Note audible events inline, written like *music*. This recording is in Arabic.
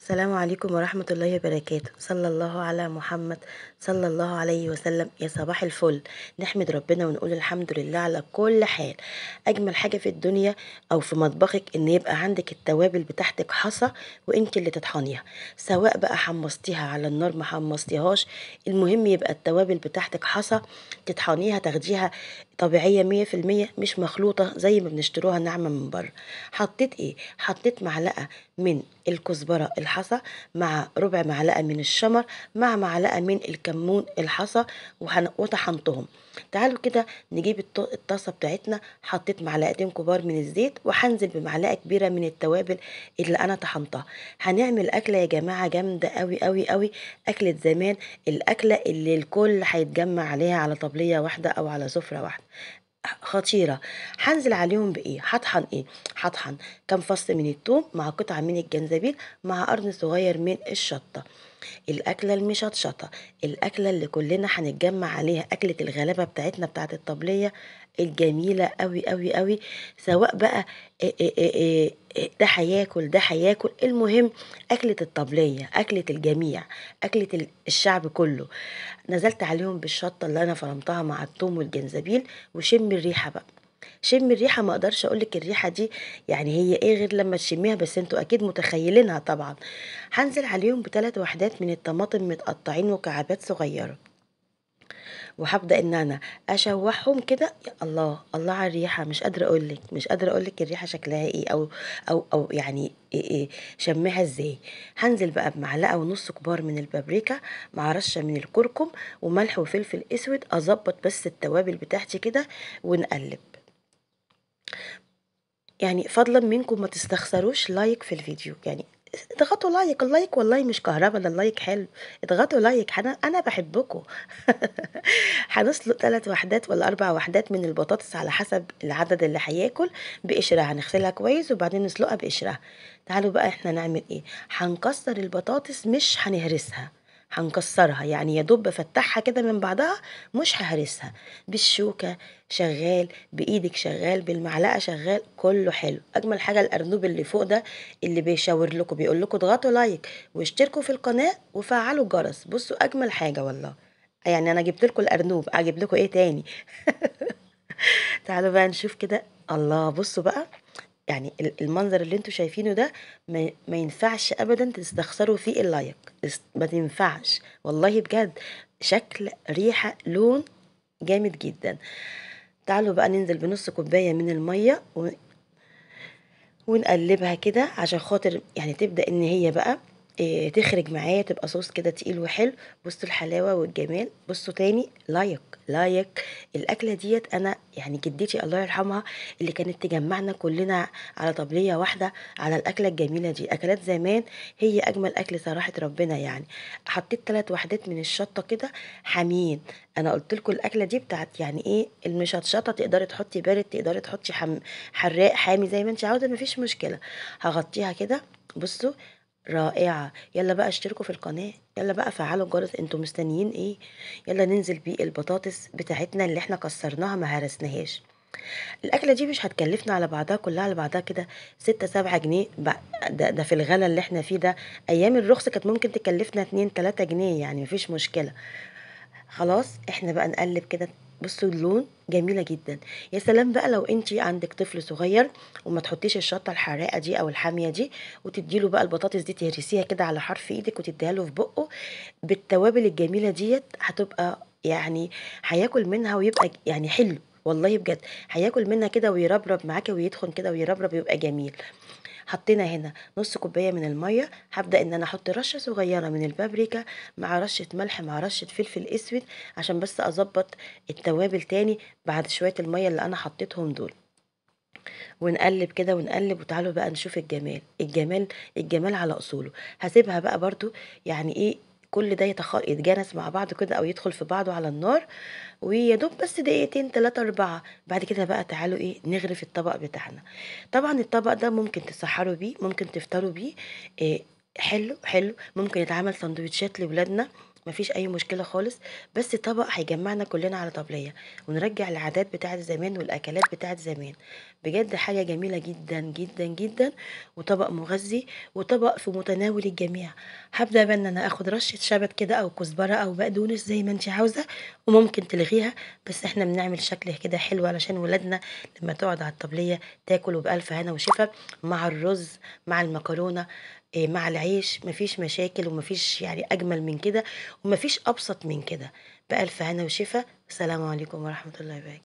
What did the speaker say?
السلام عليكم ورحمة الله وبركاته. صلى الله على محمد. صلى الله عليه وسلم. يا صباح الفل. نحمد ربنا ونقول الحمد لله على كل حال. أجمل حاجة في الدنيا أو في مطبخك إن يبقى عندك التوابل بتاعتك حصى وإنت اللي تطحنيها. سواء بقى حمصتيها على النار ما حمصتيهاش. المهم يبقى التوابل بتاعتك حصى تطحنيها تاخديها طبيعية مية في المية مش مخلوطة زي ما بنشتروها ناعمة من بره. حطيت إيه؟ حطيت معلقة من الكزبرة الحصى مع ربع معلقة من الشمر مع معلقة من الكمون الحصى وطحنتهم. تعالوا كده نجيب الط- الطاسة بتاعتنا حطيت معلقتين كبار من الزيت وهنزل بمعلقة كبيرة من التوابل اللي أنا طحنتها. هنعمل أكلة يا جماعة جامدة أوي أوي أوي. أكلة زمان الأكلة اللي الكل هيتجمع عليها على طبلية واحدة أو على سفرة واحدة. خطيرة. هنزل عليهم بإيه؟ هطحن إيه؟ هطحن. كام فص من الثوم مع قطعة من الجنزبيل مع قرن صغير من الشطة. الأكلة المشطشطة. الأكلة اللي كلنا هنتجمع عليها. أكلة الغلابة بتاعتنا بتاعت الطبلية. الجميلة أوي أوي أوي. سواء بقى ده هياكل ده هياكل. المهم أكلة الطبلية أكلة الجميع أكلة ال- الشعب كله. نزلت عليهم بالشطة اللي أنا فرمتها مع الثوم والجنزبيل وشم الريحة بقى. شم الريحة ما أقدرش أقولك الريحة دي يعني هي إيه غير لما تشميها بس أنتوا أكيد متخيلينها طبعا. هنزل عليهم بثلاث وحدات من الطماطم متقطعين مكعبات صغيرة. وهبدأ إن أنا أشوحهم كده. يا الله الله على الريحة. مش قادرة أقول لك مش قادرة أقول لك الريحة شكلها إيه أو أو أو يعني إيه إيه شمها إزاي. هنزل بقى بمعلقة ونص كبار من البابريكا مع رشة من الكركم وملح وفلفل أسود. أظبط بس التوابل بتاعتي كده ونقلب. يعني فضلا منكم ما تستخسروش like في الفيديو. يعني اضغطوا like ال like والله مش كهربا ده ال like حلو. اضغطوا like أنا أنا بحبكم. *laughs* هنسلق ثلاث وحدات ولا أربع وحدات من البطاطس على حسب العدد اللي هياكل بقشرها هنغسلها كويس وبعدين نسلقها بقشرها تعالوا بقى إحنا نعمل إيه؟ هنكسر البطاطس مش هنهرسها. هنكسرها يعني يا دوب بفتحها كده من بعضها مش ههرسها. بالشوكة شغال بإيدك شغال بالمعلقة شغال كله حلو. أجمل حاجة الأرنوب اللي فوق ده اللي بيشاور لكم بيقول لكم اضغطوا لايك واشتركوا في القناة وفعلوا الجرس. بصوا أجمل حاجة والله. يعني أنا جبت لكم الأرنوب أجيب لكم إيه تاني؟ *laughs* تعالوا بقى نشوف كده. الله بصوا بقى. يعني ال- المنظر اللي أنتوا شايفينه ده ما, ينفعش ابدا تستخسروا فيه اللايك ما تنفعش. والله بجد شكل ريحة لون جامد جدا. تعالوا بقى ننزل بنص كوباية من المية و- ونقلبها كده عشان خاطر يعني تبدأ إن هي بقى إيه تخرج معايا تبقى صوص كده تقيل وحلو بصوا الحلاوة والجمال. بصوا تاني like like. الأكلة ديت أنا يعني جدتي الله يرحمها اللي كانت تجمعنا كلنا على طبلية واحدة على الأكلة الجميلة دي. أكلات زمان هي أجمل أكل صراحة ربنا يعني. حطيت ثلاث وحدات من الشطة كده حامين أنا قلت لكم الأكلة دي بتاعت يعني إيه المشطشطة تقدري تحطي بارد تقدري تحطي حم... حراق حامي زي ما أنت عاوزة مفيش مشكلة. هغطيها كده. بصوا رائعة. يلا بقى اشتركوا في القناة. يلا بقى فعلوا الجرس. أنتوا مستنيين إيه؟ يلا ننزل بيه البطاطس بتاعتنا اللي إحنا كسرناها ما هرسناهاش. الأكلة دي مش هتكلفنا على بعضها كلها على بعضها كده ستة سبعة جنيه. ده, ده في الغلا اللي إحنا فيه ده. أيام الرخص كانت ممكن تكلفنا اتنين تلاتة جنيه يعني مفيش مشكلة. خلاص إحنا بقى نقلب كده بصوا اللون جميلة جدا. يا سلام بقى لو انت عندك طفل صغير وما تحطيش الشطة الحراقة دي أو الحامية دي وتديله بقى البطاطس دي تهرسيها كده على حرف إيدك وتديها له في بقه بالتوابل الجميلة ديت هتبقى يعني هياكل منها ويبقى يعني حلو. والله بجد هياكل منها كده ويربرب معاكي ويدخن كده ويربرب ويبقى جميل. حطينا هنا نص كوباية من المية. هبدأ إن أنا أحط رشة صغيرة من البابريكا مع رشة ملح مع رشة فلفل أسود عشان بس أظبط التوابل تاني بعد شوية المية اللي أنا حطيتهم دول. ونقلب كده ونقلب وتعالوا بقى نشوف الجمال. الجمال الجمال على أصوله. هسيبها بقى برضو يعني إيه كل ده يتخ... يتجانس مع بعض كده أو يدخل في بعضه على النار ويا دوب بس دقيقتين تلاتة أربعة بعد كده بقى تعالوا إيه نغرف الطبق بتاعنا. طبعا الطبق ده ممكن تسحروا بيه ممكن تفطروا بيه إيه حلو حلو. ممكن يتعمل سندوتشات لولادنا. ما فيش أي مشكلة خالص، بس طبق هيجمّعنا كلّنا على طبلية، ونرجّع العادات بتاعة زمان والأكلات بتاعة زمان، بجد حاجة جميلة جدًا، جدًا، جدًا، وطبق مغذي، وطبق في متناول الجميع. هابدأ بقى إن أنا آخد رشة شبت كده أو كزبرة أو بقدونس زي ما أنتِ عاوزة، وممكن تلغيها، بس إحنا بنعمل شكل كده حلو علشان ولادنا لمّا تقعد على الطبلية تاكل وبألف هنا وشفا، مع الرز، مع المكرونة، آآ مع العيش، ما فيش مشاكل وما فيش يعني أجمل من كده، وما فيش أبسط من كده، بألف هنا وشفا، السلام عليكم ورحمة الله وبركاته.